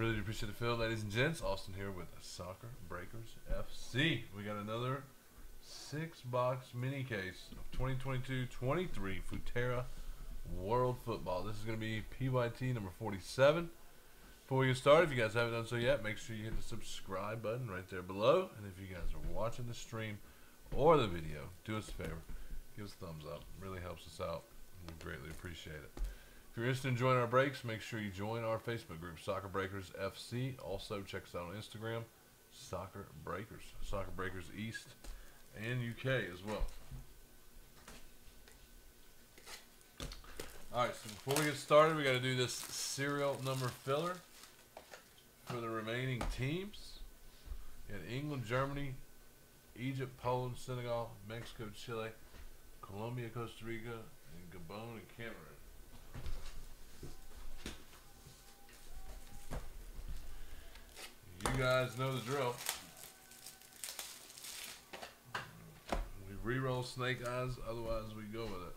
Really appreciate the field, ladies and gents. Austin here with Soccer Breakers FC. We got another six box mini case of 2022 23 Futera World Football. This is going to be PYT number 47. Before we get started, if you guys haven't done so yet, make sure you hit the subscribe button right there below. And if you guys are watching the stream or the video, do us a favor, give us a thumbs up. It really helps us out. We greatly appreciate it. If you're interested in joining our breaks, make sure you join our Facebook group, Soccer Breakers FC. Also, check us out on Instagram, Soccer Breakers, Soccer Breakers East and UK as well. All right, so before we get started, we got to do this serial number filler for the remaining teams. Got England, Germany, Egypt, Poland, Senegal, Mexico, Chile, Colombia, Costa Rica, and Gabon and Cameroon. You guys know the drill. We re-roll snake eyes, otherwise we go with it.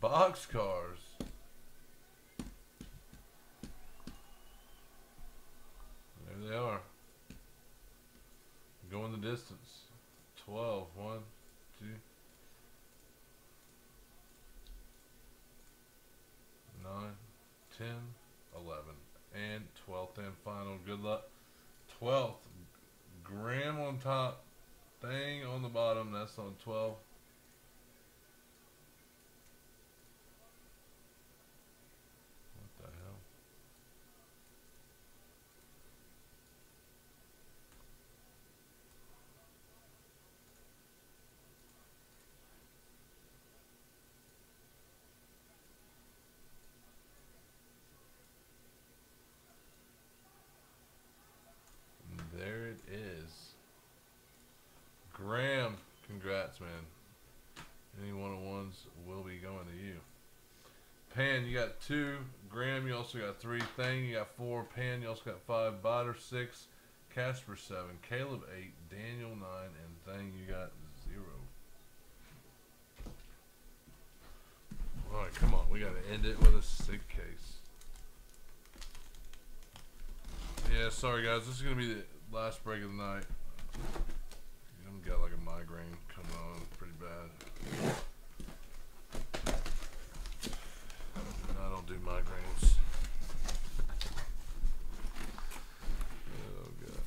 Box cars. There they are. Going the distance. 12. 1, 2, 9, 10, 11, and 12th and final. Good luck. 12th. Graham on top. Thing on the bottom. That's on 12. What the hell? And There it is. Graham, congrats, man. Any one on ones will be going to you. Pan, you got two. Graham, you also got three. Thing, you got four. Pan, you also got five. Botter, six. Casper, seven. Caleb, eight. Daniel, nine. And Thing, you got zero. Alright, come on. We got to end it with a sick case. Yeah, sorry, guys. This is going to be the last break of the night. I'm got like a migraine coming on pretty bad. And I don't do migraines. Oh god.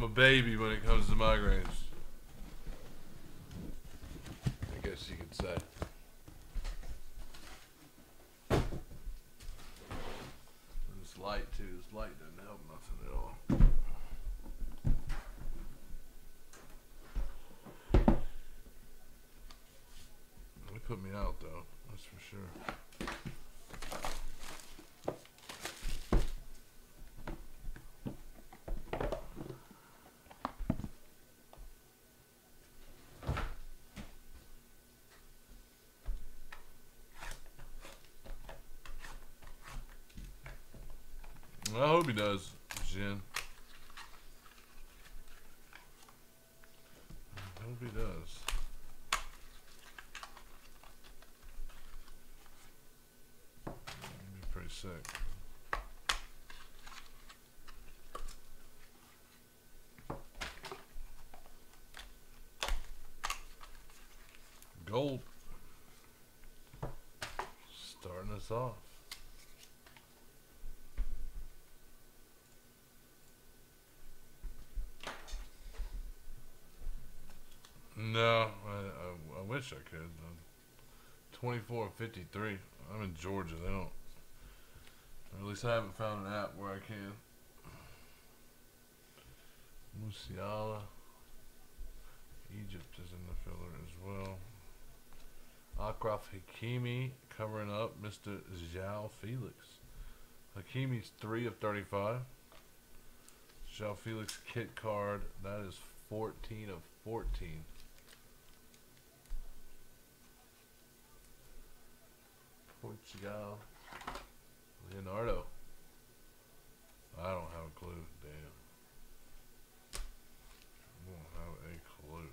I'm a baby when it comes to migraines. I guess you could say. This light too. This light doesn't help nothing at all. It put me out though. That's for sure. I hope he does, Jen. I hope he does. Be pretty sick. Gold. Starting us off. No, I, I, I wish I. I'm 24 and 53. I'm in Georgia. They don't. At least I haven't found an app where I can. Musiala. Egypt is in the filler as well. Achraf Hakimi covering up Mr. João Felix. Hakimi's 3 of 35. João Felix kit card. That is 14 of 14. Leonardo. I don't have a clue, damn. I don't have a clue.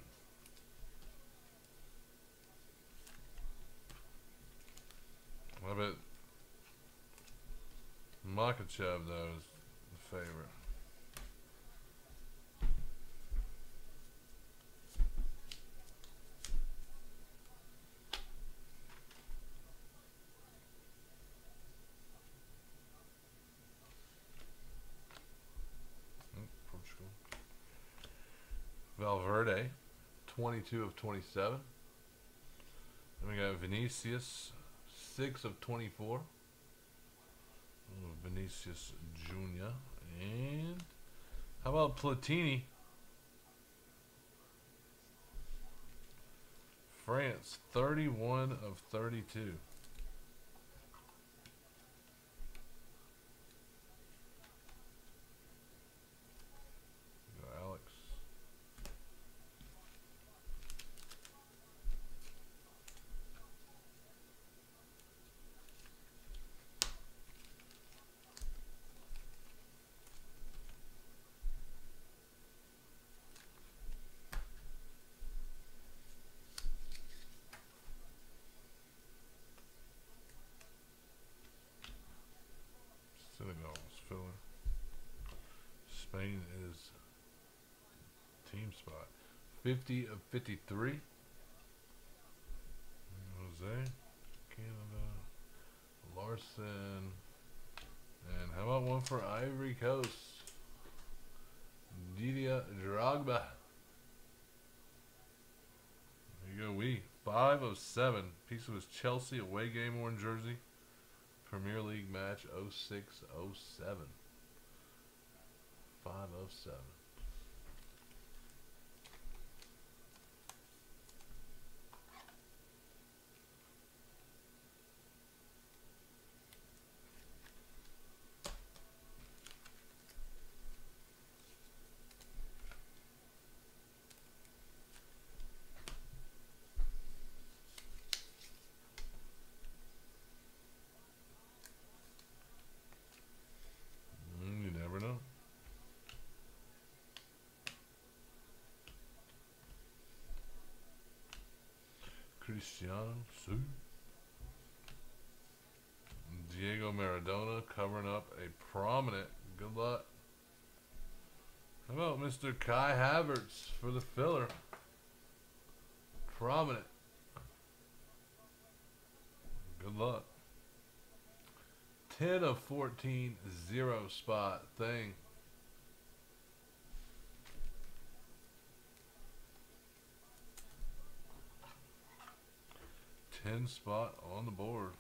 I bet Makhachev, though, is the favorite. 22 of 27. Then we got Vinicius, 6 of 24. Vinicius Jr. And how about Platini? France, 31 of 32. Spain is team spot. 50 of 53. Jose, Canada, Larson, and how about one for Ivory Coast? Didier Drogba. There you go, we. 5 of 7. Piece of his Chelsea away game worn jersey. Premier League match 06 07. 507. Cristiano, Sue. Diego Maradona covering up a prominent. Good luck. How about Mr. Kai Havertz for the filler? Prominent. Good luck. 10 of 14, zero spot thing. 10 spot on the board.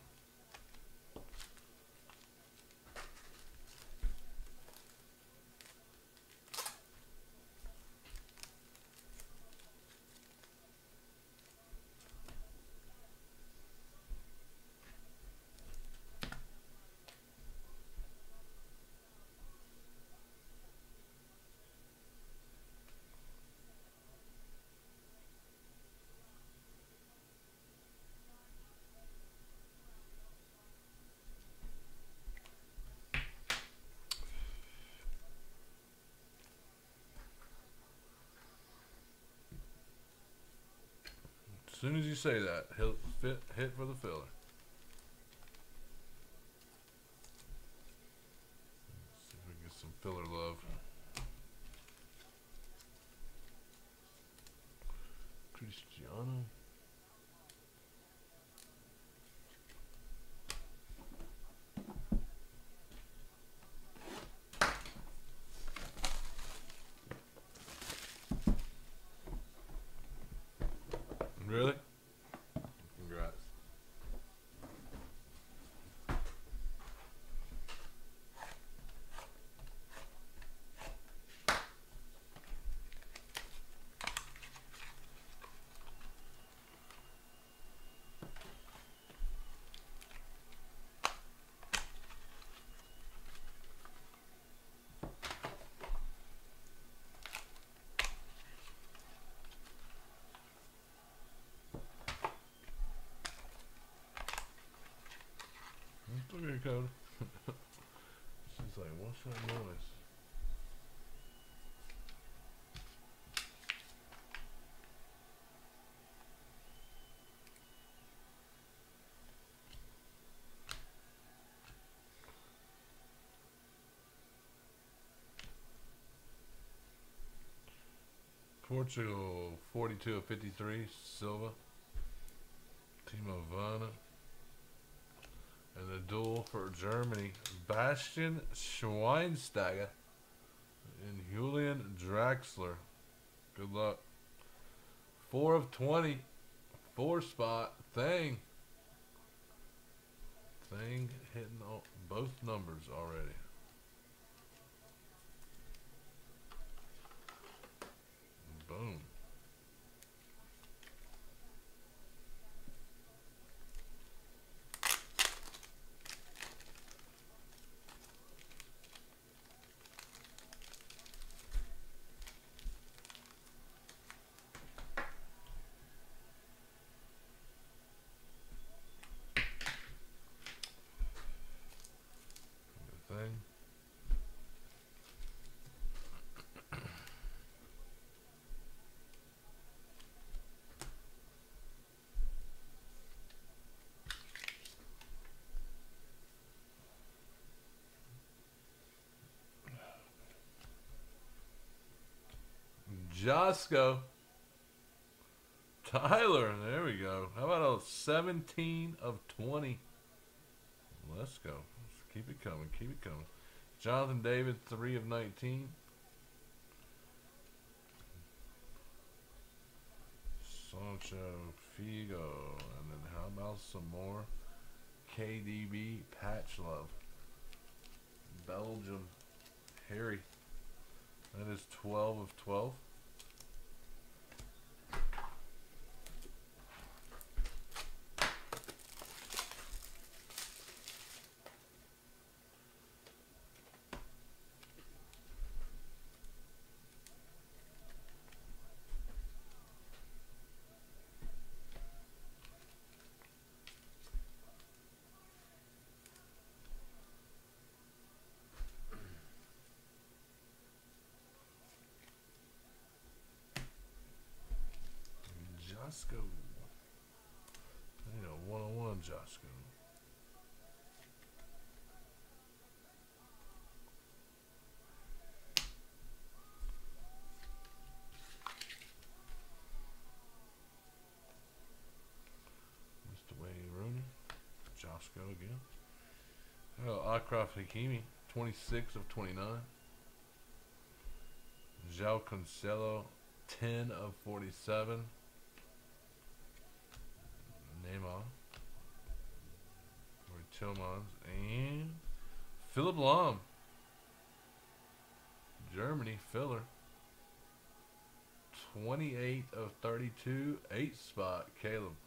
As soon as you say that, he'll fit hit for the filler. your code? She's like, what's that noise? Portugal 42 of 53, Silva. Team of Vana. And the duel for Germany, Bastian Schweinsteiger and Julian Draxler. Good luck. 4 of 20. Four spot. Thing. Thing hitting both numbers already. Boom. Good thing. Josco. Tyler, there we go. How about a 17 of 20? Let's go. Let's keep it coming. Keep it coming. Jonathan David, 3 of 19. Sancho, Figo, and then how about some more? KDB, Patch Love. Belgium, Harry. That is 12 of 12. Josco. I a one on one Josco. Mr. Wayne Rooney. Josco again. Oh, Achraf Hakimi, 26 of 29. João Cancelo, 10 of 47. Neymar. Roy Tillmans. And Philipp Lahm. Germany filler. 28 of 32. 8 spot. Caleb. Caleb.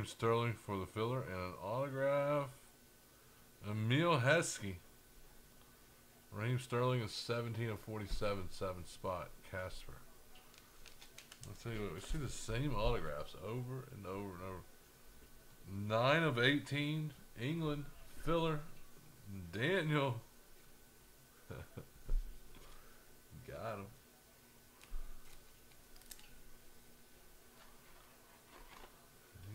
Raheem Sterling for the filler and an autograph. Emile Heskey. Raheem Sterling is 17 of 47, 7 spot. Casper. Let's see, we see the same autographs over and over and over. 9 of 18, England, filler, Daniel. Got him.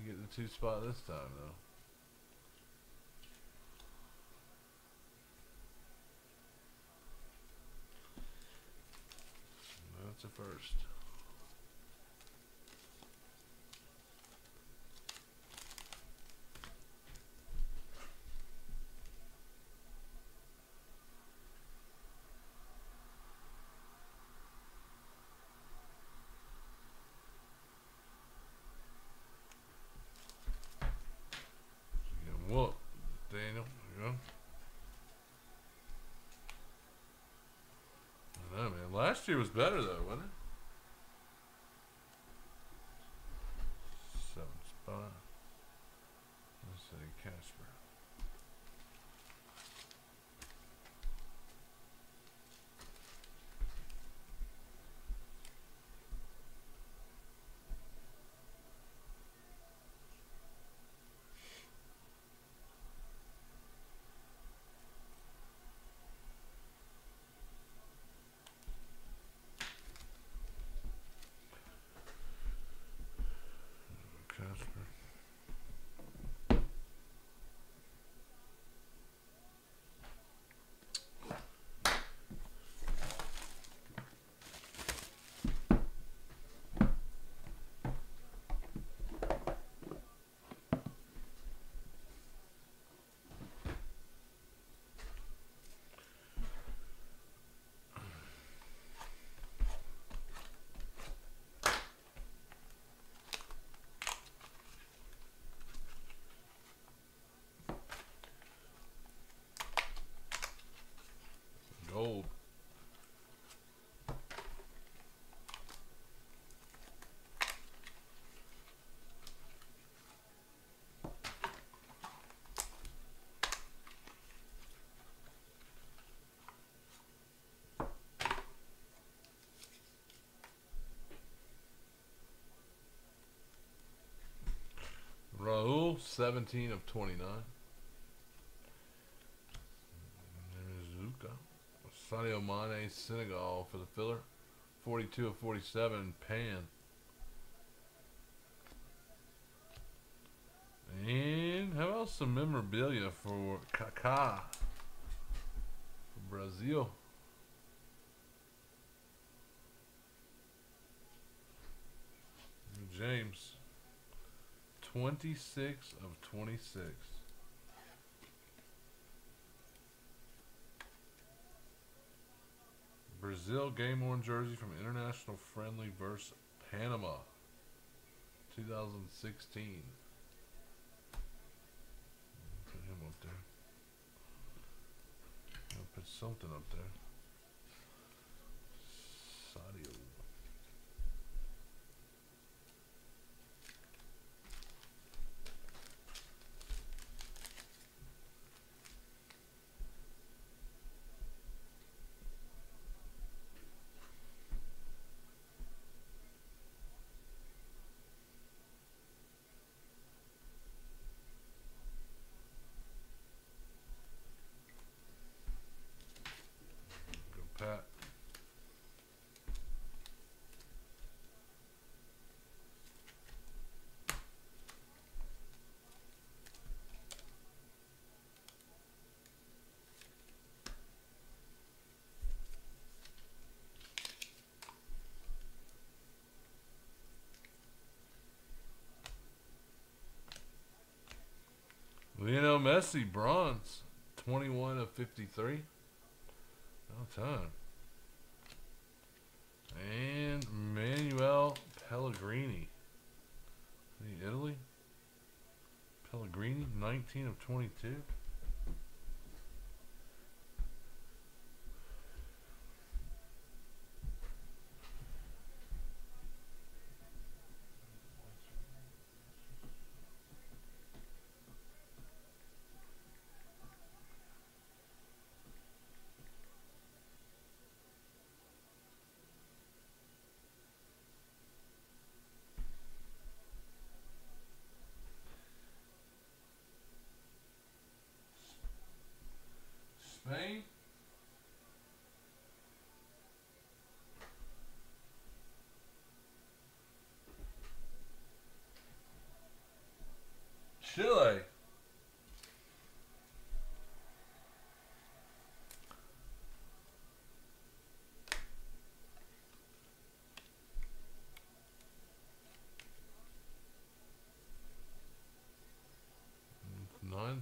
get the two spot this time, though. That's a first. Year was better though, wasn't it? Seven spot. Let's say Casper. Casper. Gold. Raul, 17 of 29. Zuka. Sadio Mane, Senegal for the filler. 42 of 47, Pan. And how about some memorabilia for Kaká Brazil? James, 26 of 26. Brazil game worn jersey from International Friendly versus Panama 2016. Put him up there. I'll put something up there. Sadio. Go Pat. Lionel Messi, bronze, 21 of 53. No time. And Manuel Pellegrini. Italy. Pellegrini, 19 of 22.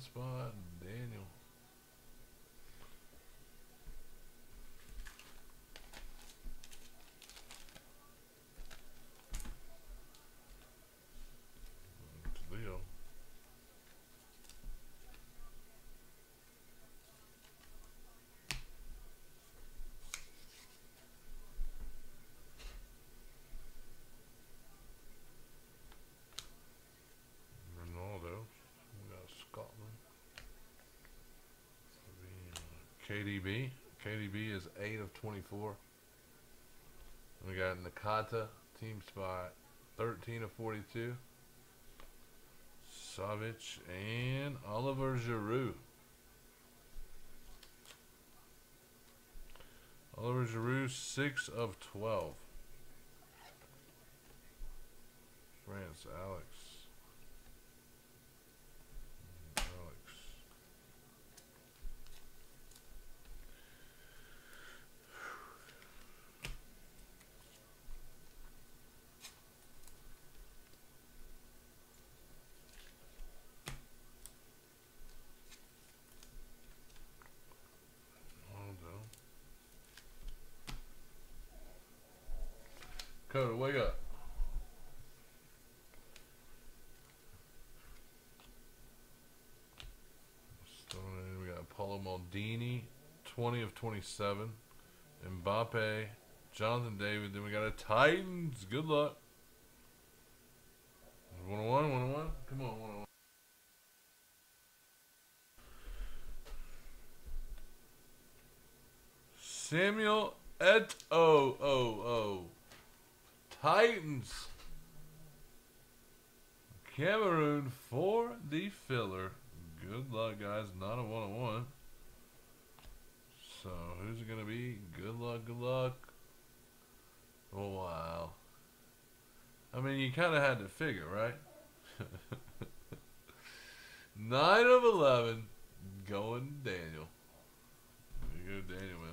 Spot, Daniel. It's Leo. Ronaldo. We got Scotland. KDB. KDB is 8 of 24. We got Nakata, team spot 13 of 42. Savic and Oliver Giroud. Oliver Giroud, 6 of 12. France. Alex. Ronaldo. Coda, wake up. Stone, we got Paolo Maldini, 20 of 27. Mbappe, Jonathan David. Then we got a Titans. Good luck. 101, 101. Come on, 101. Samuel et o o o Titans. Cameroon for the filler. Good luck, guys. Not a one on one. So who's it gonna be? Good luck. Good luck. Oh wow. I mean, you kind of had to figure, right? Nine of eleven, going Daniel. You go, Daniel, man.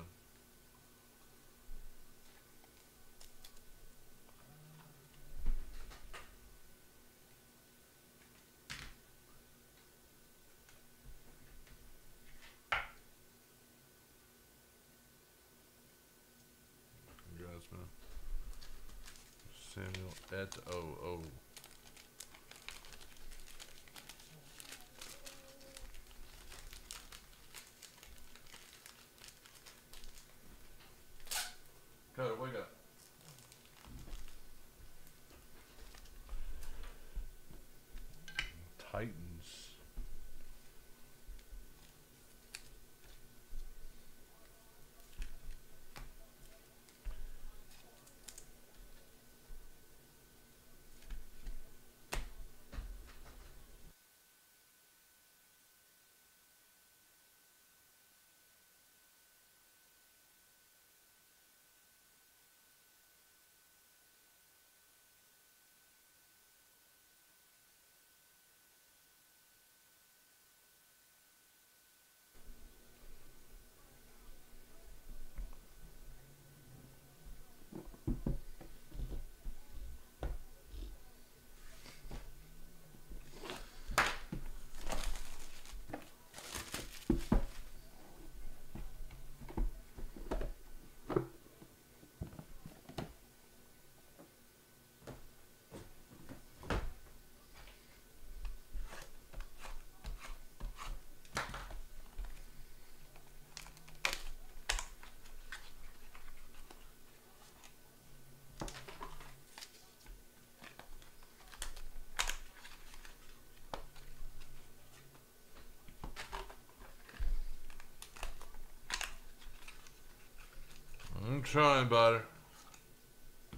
I'm trying, butter.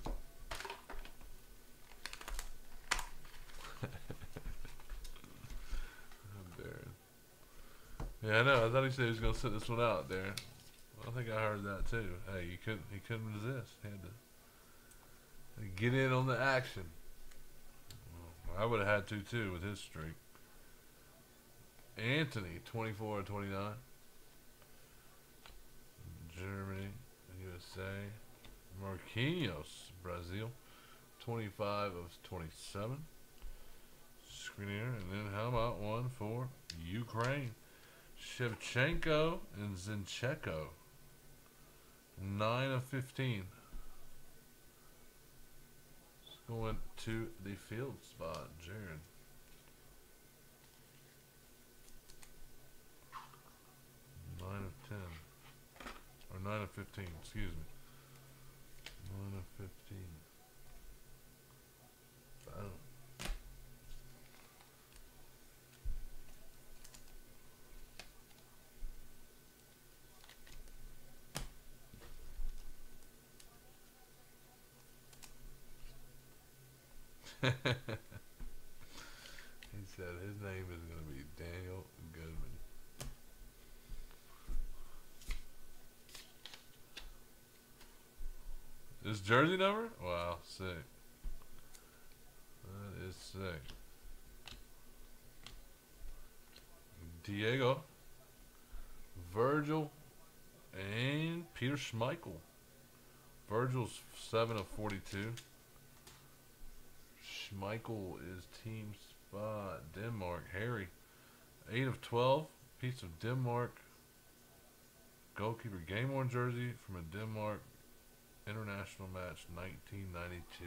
Yeah, I know. I thought he said he was gonna sit this one out, Darren. I think I heard that too. Hey, you couldn't. He couldn't resist. He had to get in on the action. I would have had to too with his streak. Anthony, 24 or 29. Germany, USA. Marquinhos, Brazil, 25 of 27. Screen here, and then how about one for Ukraine. Shevchenko and Zinchenko. 9 of 15. Let's go into the field spot, Jared. Nine of ten. Or nine of fifteen, excuse me. Nine of fifteen. Boom. he said his name is going to be Daniel Goodman. This jersey number? Wow, sick. That is sick. Diego, Virgil, and Peter Schmeichel. Virgil's 7 of 42. Schmeichel is team spot. Denmark. Harry. 8 of 12. Piece of Denmark. Goalkeeper game worn jersey from a Denmark international match 1992.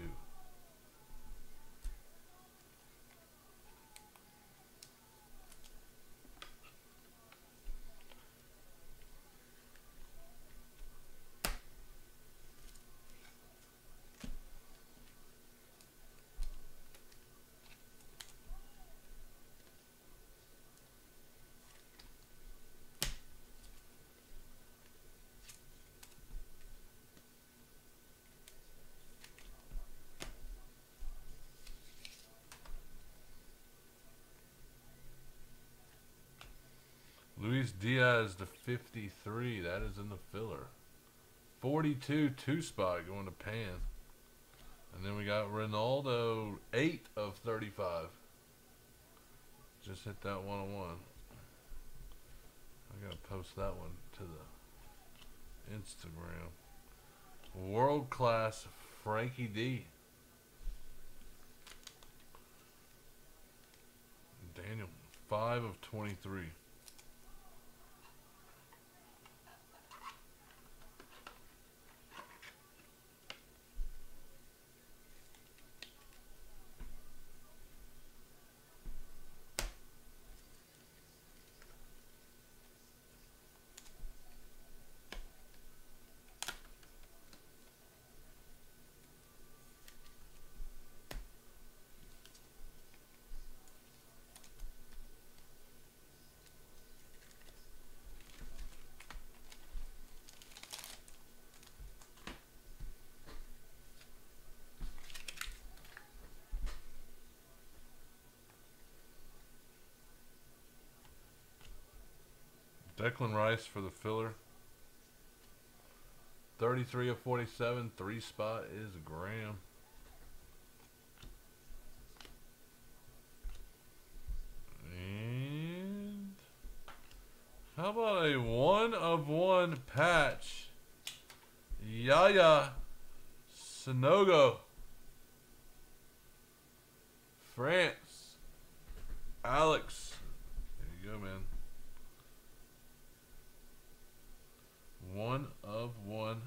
Luis Diaz to 53. That is in the filler. 42 two spot going to Pan. And then we got Ronaldo 8 of 35. Just hit that one on one. I gotta post that one to the Instagram. World class Frankie D. Daniel, 5 of 23. Declan Rice for the filler. 33 of 47. Three spot is Graham. And how about a one of one patch? Yaya Sanogo. France. Alex. There you go, man. One of one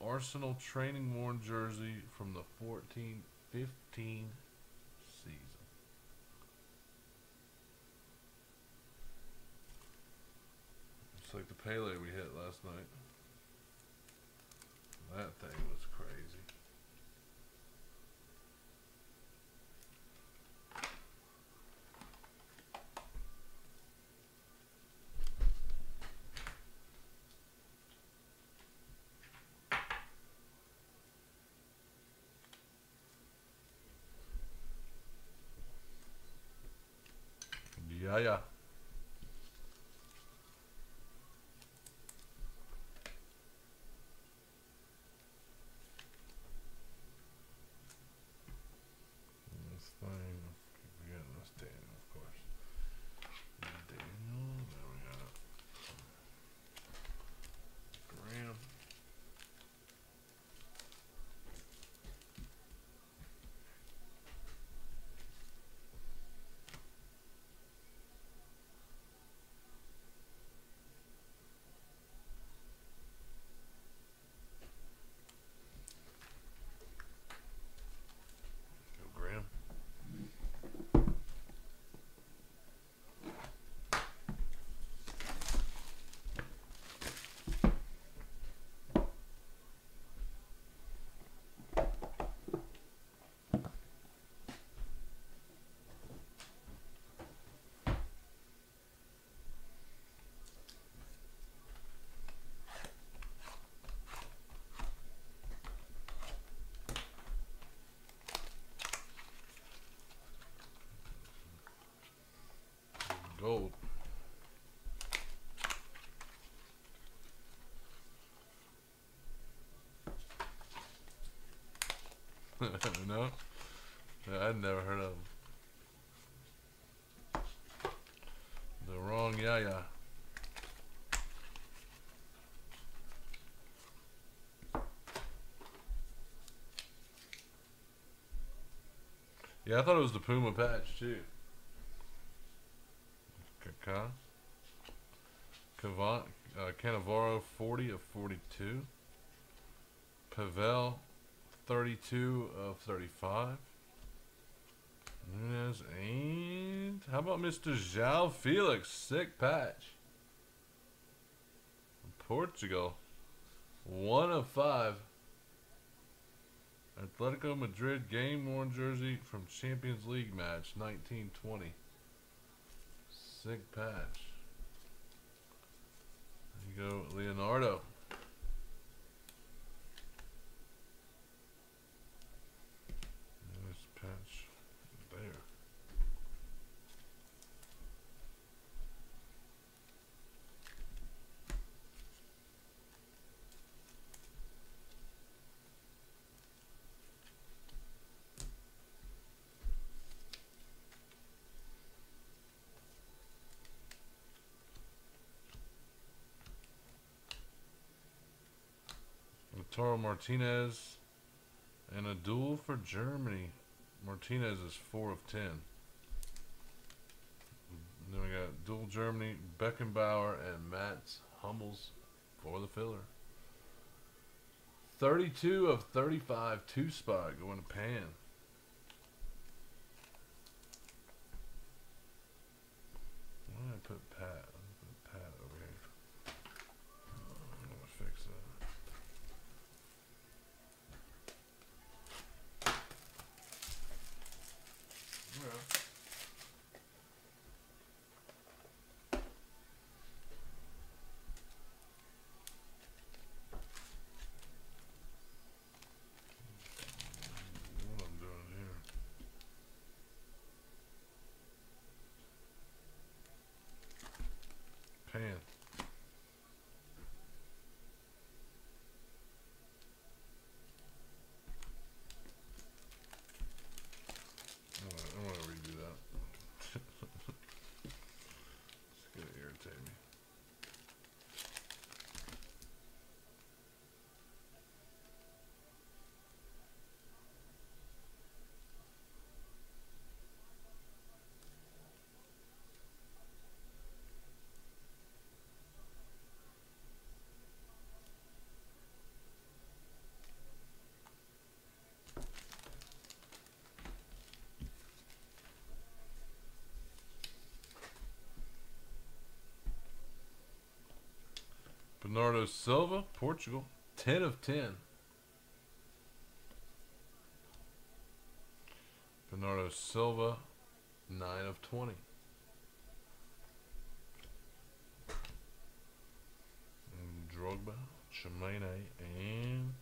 Arsenal training worn jersey from the 14 15 season. It's like the Pele we hit last night. That thing was crazy. Yeah, yeah. This thing, keep forgetting this Daniel, of course. Daniel, there we go. Graham. Gold. no? I'd never heard of them. The wrong Yaya. Yeah, I thought it was the Puma patch too. Kaká. Cavant, uh, Cannavaro 40 of 42. Pavel 32 of 35. Nunez and how about Mr. João Felix? Sick patch. Portugal. One of five. Atletico Madrid game worn jersey from Champions League match 1920. Sick patch. There you go, Leonardo. Nice patch there. Taro Martinez and a duel for Germany. Martinez is 4 of 10. then we got dual Germany, Beckenbauer and Mats Hummels for the filler. 32 of 35, two spot going to Pan. Why did I put Pat? I put Pat over here. I'm gonna fix that. Yeah. What I'm doing here. Pan. I'm gonna, I'm gonna redo that. it's gonna irritate me. Bernardo Silva, Portugal, 10 of 10. Bernardo Silva, 9 of 20. And Drogba, Chimene, and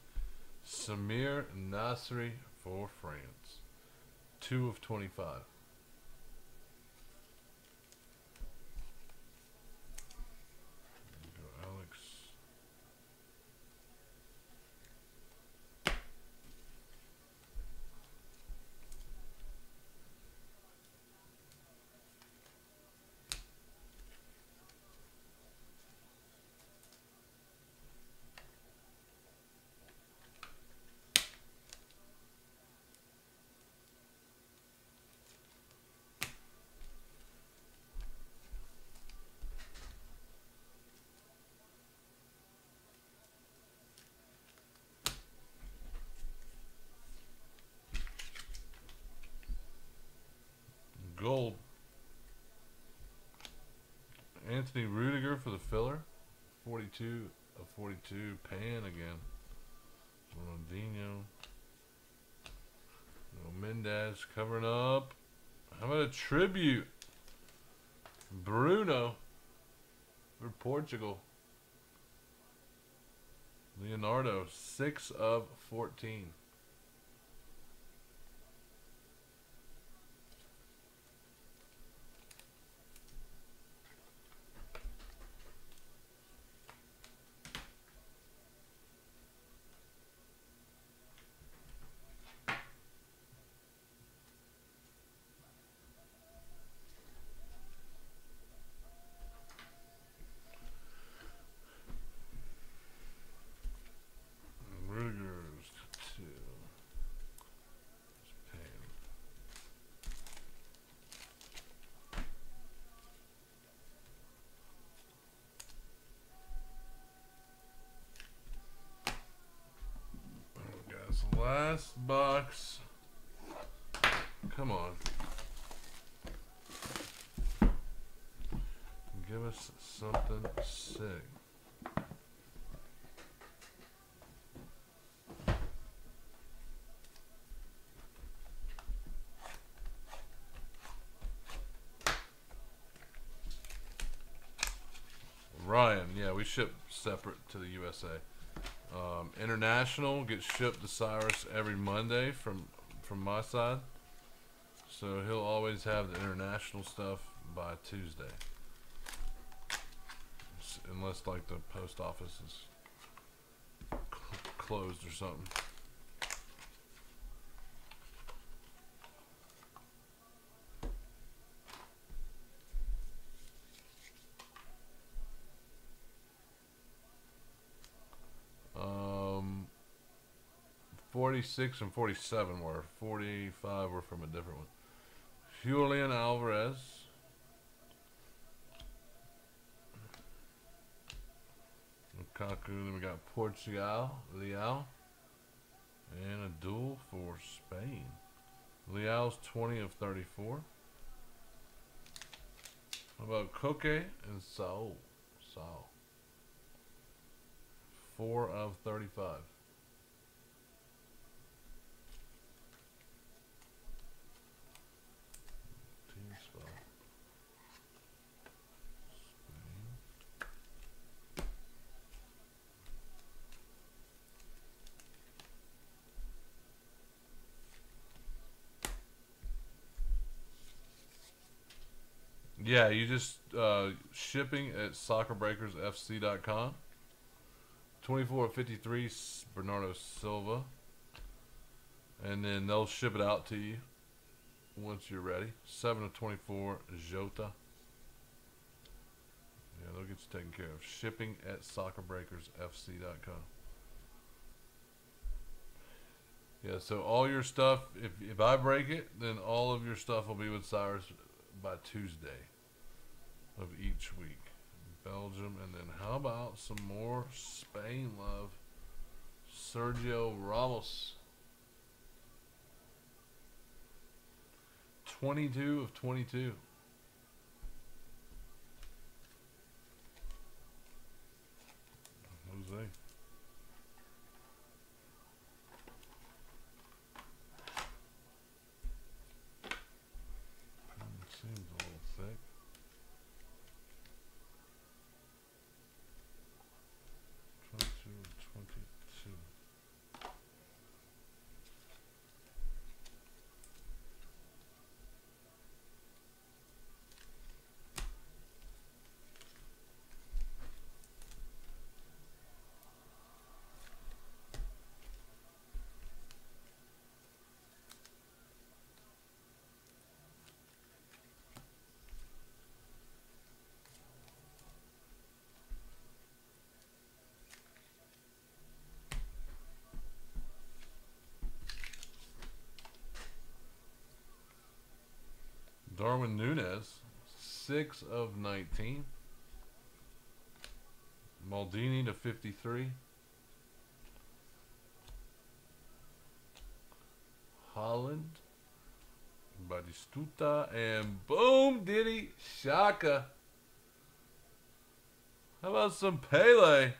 Samir Nasri for France. 2 of 25. There you go, Alex. Gold. Anthony Rudiger for the filler. 42 of 42. Pan again. Ronaldinho. Mendez covering up. How about a tribute? Bruno for Portugal. Leonardo, 6 of 14. Last box. Come on. Give us something sick. Ryan, yeah, we ship separate to the USA. Um, international gets shipped to Cyrus every Monday from from my side, so he'll always have the international stuff by Tuesday, unless like the post office is cl- closed or something. Um, 46 and 47 were. 45 were from a different one. Julian Alvarez. Lukaku. Then we got Portugal. Leão. And a duel for Spain. Leão's 20 of 34. How about Koke and Saul? Saul. 4 of 35. Team spot. Spain. Yeah, you just uh, shipping at soccerbreakersfc.com. 24 of 53 S- Bernardo Silva. And then they'll ship it out to you once you're ready. 7 of 24 Jota. Yeah, they'll get you taken care of. Shipping at soccerbreakersfc.com. Yeah, so all your stuff, if, if I break it, then all of your stuff will be with Cyrus by Tuesday of each week. Belgium, and then how about some more Spain love? Sergio Ramos. 22 of 22. Jose. Darwin Nunez, six of nineteen. Maldini to fifty-three. Holland, Batistuta, and boom, Diddy Shaka. How about some Pele?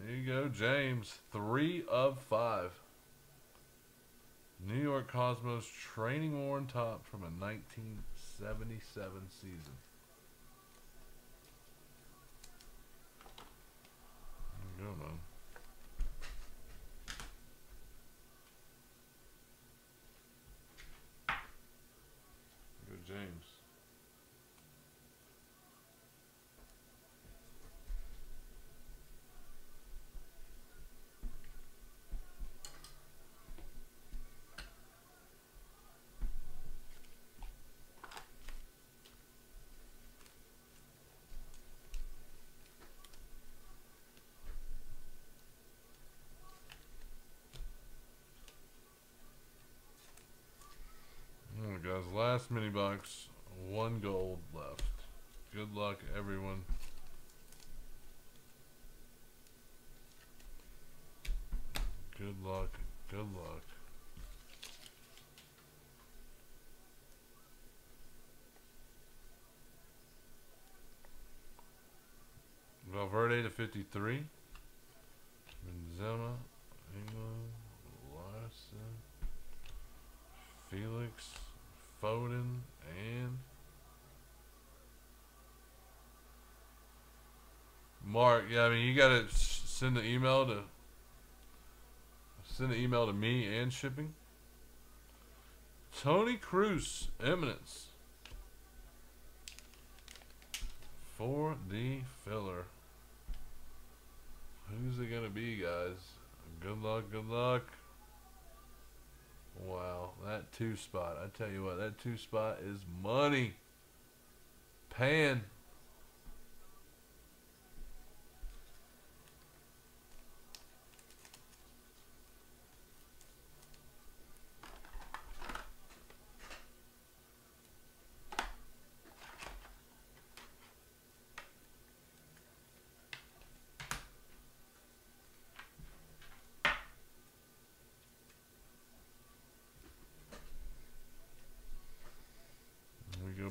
There you go, James. Three of five. New York Cosmos training worn top from a 1977 season. There you go, man. Go, James. Alright, guys, last mini box, one gold left. Good luck, everyone. Good luck. Good luck. Valverde to 53. Benzema, England, Larson, Felix, Foden, and Mark. Yeah, I mean, you gotta send the email to send an email to me and shipping. Tony Kroos, Eminence. For the filler. Who's it gonna be, guys? Good luck, good luck. Wow, that two spot. I tell you what, that two spot is money. Pan.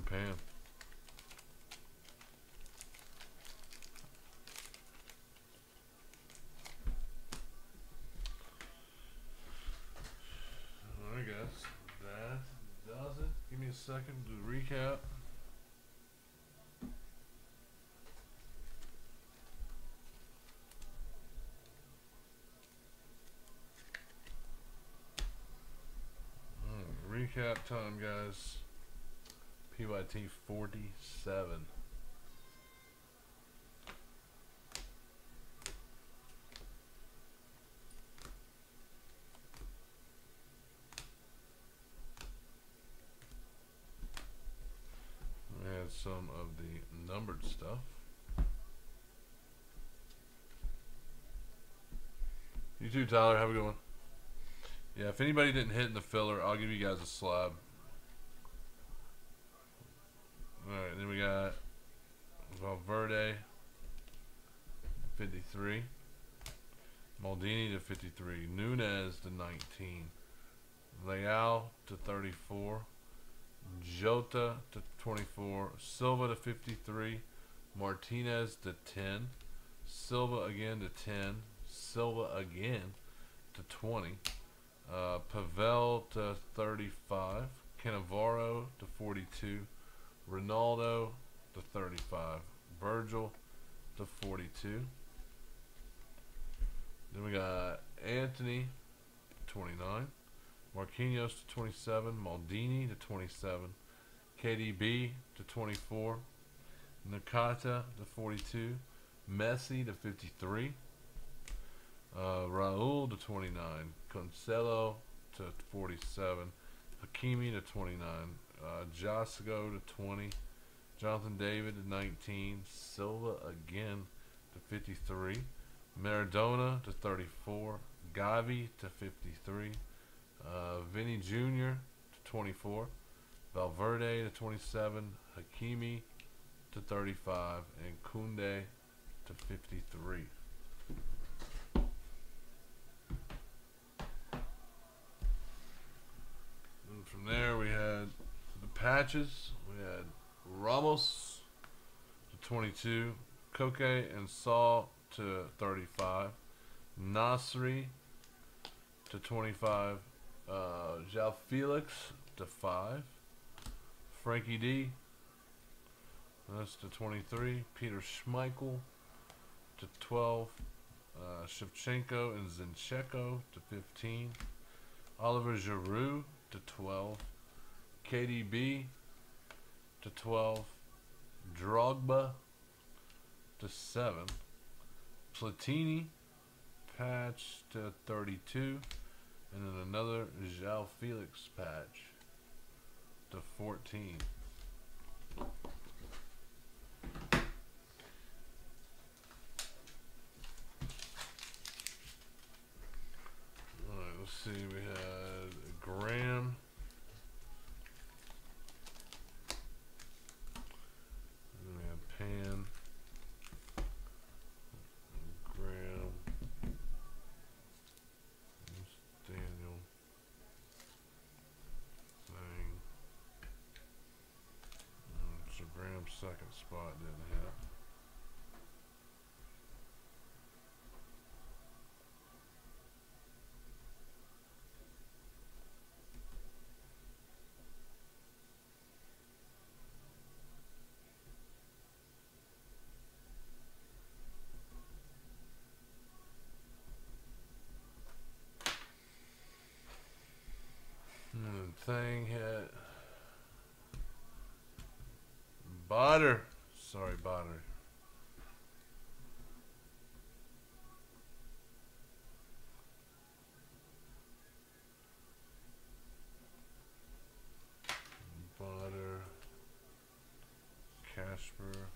Pam. I guess that does it. Give me a second to recap. Recap time, guys. PYT 47. We some of the numbered stuff. You too, Tyler. Have a good one. Yeah, if anybody didn't hit in the filler, I'll give you guys a slab. Then we got Valverde, 53. Maldini to 53. Nunez to 19. Leão to 34. Jota to 24. Silva to 53. Martinez to 10. Silva again to 10. Silva again to 20. Uh, Pavel to 35. Cannavaro to 42. Ronaldo to 35. Virgil to 42. Then we got Antony 29. Marquinhos to 27. Maldini to 27. KDB to 24. Nakata to 42. Messi to 53. Uh, Raul to 29. Cancelo to 47. Hakimi to 29. Uh, Josigo to 20. Jonathan David to 19. Silva again to 53. Maradona to 34. Gavi to 53. Uh, Vini Jr. to 24. Valverde to 27. Hakimi to 35. And Koundé to 53. And from there we had patches. We had Ramos to 22. Koke and Saul to 35. Nasri to 25. Uh, João Felix to 5. Frankie D. That's to 23. Peter Schmeichel to 12. Uh, Shevchenko and Zinchenko to 15. Oliver Giroud to 12. KDB to 12. Drogba to 7. Platini patch to 32. And then another João Felix patch to 14. Alright, let's see. We had Graham. And then we have Pan. Graham. Second spot didn't hit. Thing hit. Butter. Sorry, butter. Casper.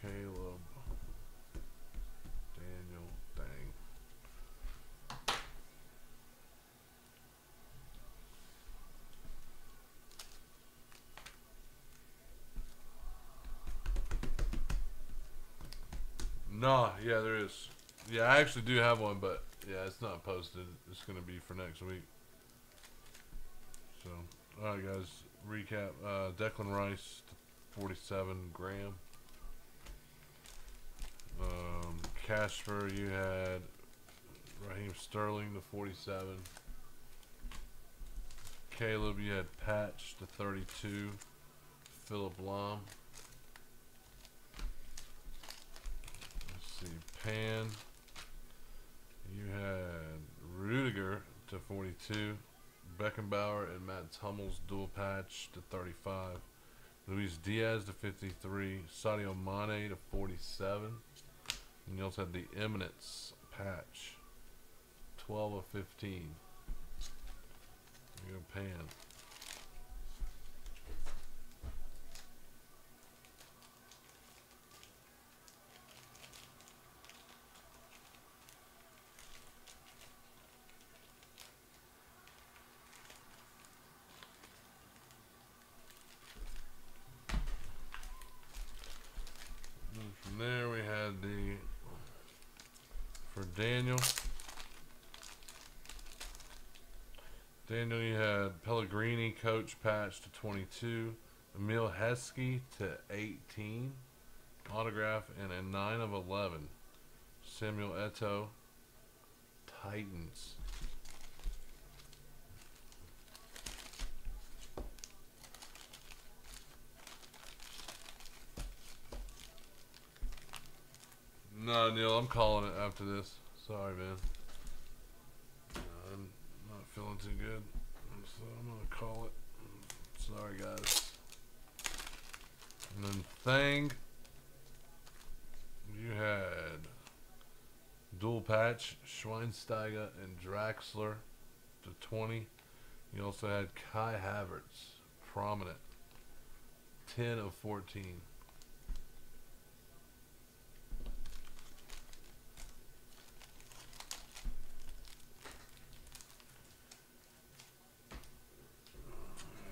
Caleb. Daniel. Dang. No, yeah, there is. Yeah, I actually do have one, but yeah, it's not posted. It's gonna be for next week. So, all right, guys. Recap: uh, Declan Rice, forty-seven gram. Um, Casper, you had Raheem Sterling to forty-seven. Caleb, you had Patch to thirty-two. Philipp Lahm. Let's see, Pan. You had Rudiger to 42. Beckenbauer and Matt Hummels dual patch to 35. Luis Diaz to 53. Sadio Mane to 47. And you also had the Eminence patch. 12 of 15. You go Pan. And from there we had the for Daniel. Daniel, you had Pellegrini coach patch to 22, Emile Heskey to 18, autograph and a 9 of 11. Samuel Eto'o, Titans. No, Neil, I'm calling it after this. Sorry, man. I'm not feeling too good, so I'm gonna call it. Sorry, guys. And then Thang, you had dual patch Schweinsteiger and Draxler to 20. You also had Kai Havertz, prominent, 10 of 14.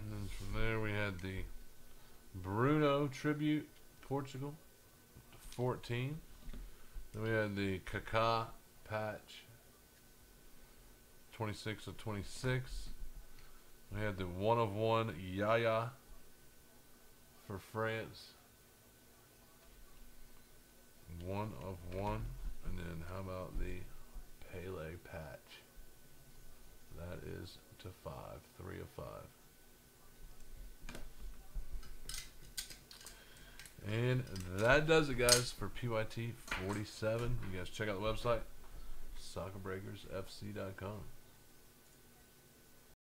And then from there we had the Bruno tribute, Portugal, 14. Then we had the Kaká patch, 26 of 26. We had the one of one Yaya for France, one of one. And then how about the Pele patch? That is to five, three of five. And that does it, guys, for PYT 47. You guys check out the website, soccerbreakersfc.com.